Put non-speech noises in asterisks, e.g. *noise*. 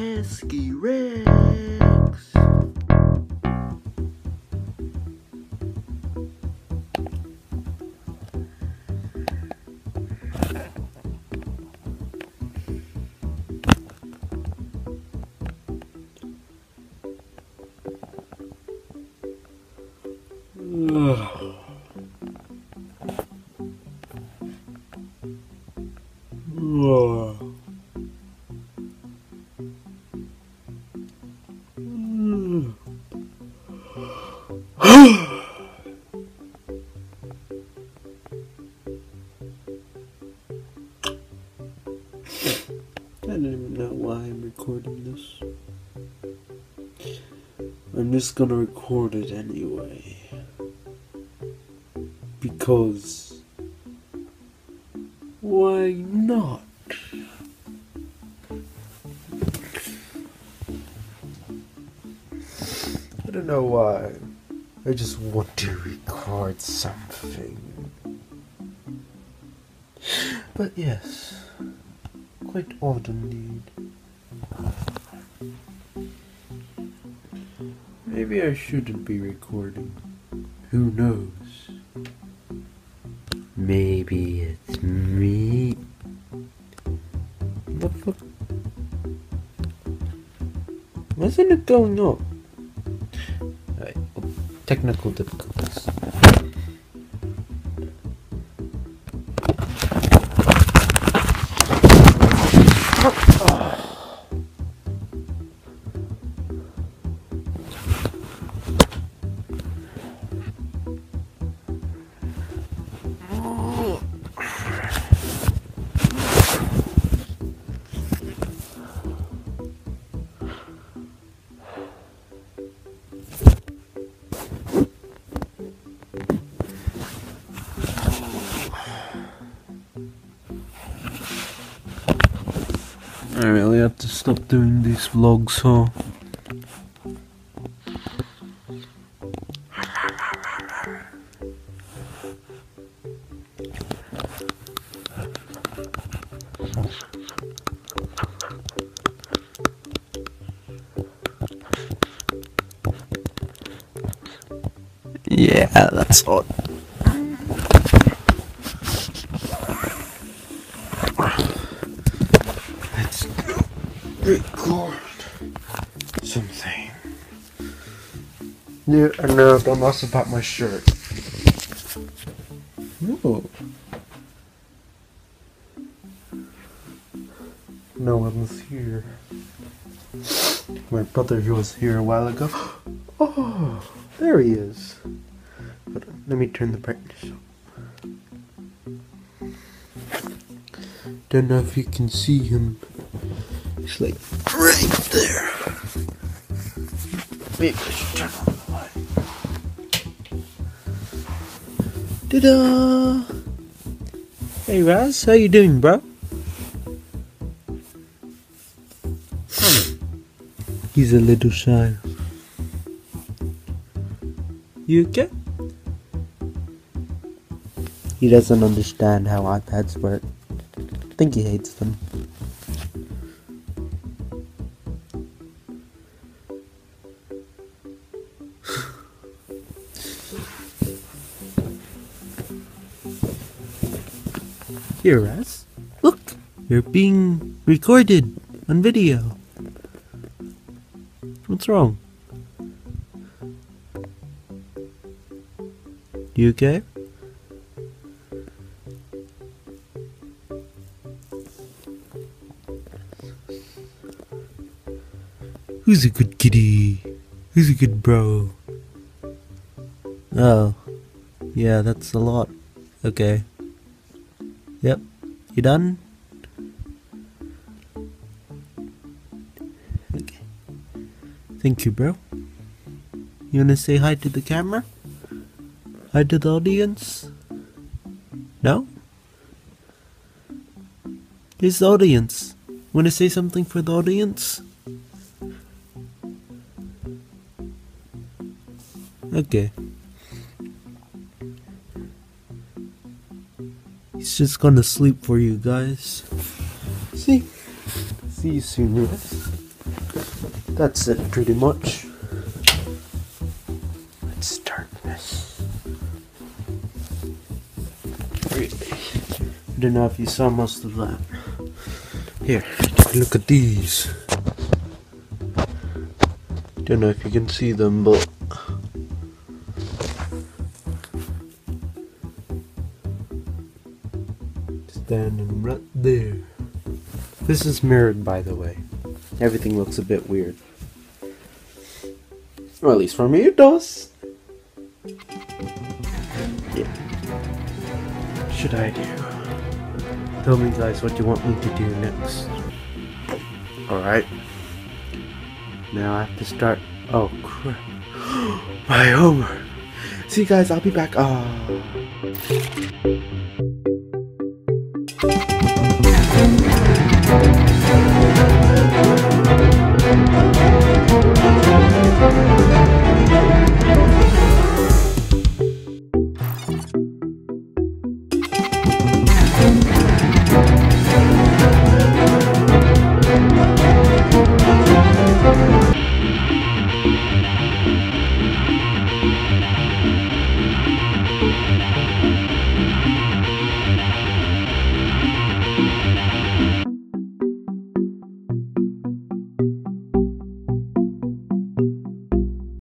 Pesky Rex. I know why I'm recording this. I'm just gonna record it anyway. Because. Why not? I don't know why. I just want to record something. But yes, quite odd indeed. Maybe I shouldn't be recording. Who knows? Maybe it's me. The fuck? Why isn't it going up? Alright, technical difficulties. Really have to stop doing these vlogs, huh? Yeah, that's odd. Record something. Yeah, I know, don't mess about my shirt. Ooh. No one's here. My brother, he was here a while ago. *gasps* Oh, there he is. But let me turn the brightness up. Don't know if you can see him. He's like right there. Maybe I should turn on the light. Ta-da! Hey Raz, how you doing, bro? He's a little shy. You okay? He doesn't understand how iPads work. I think he hates them. Here, Raz. Look, you're being recorded on video. What's wrong? You okay? Who's a good kitty? Who's a good bro? Oh, yeah, that's a lot. Okay. Yep. You done? Okay. Thank you, bro. You wanna say hi to the camera? Hi to the audience? No? Here's the audience. Wanna say something for the audience? Okay. He's just gonna sleep for you guys. See? See you soon, that's it pretty much. Start this. Really? I don't know if you saw most of that. Here, look at these. Don't know if you can see them, but standing right there. This is mirrored, by the way. Everything looks a bit weird. Or at least for me, it does. Yeah. What should I do? Tell me, guys, what you want me to do next. Alright. Now I have to start. Oh, crap. *gasps* My homework. See you guys, I'll be back. Oh. Thank you.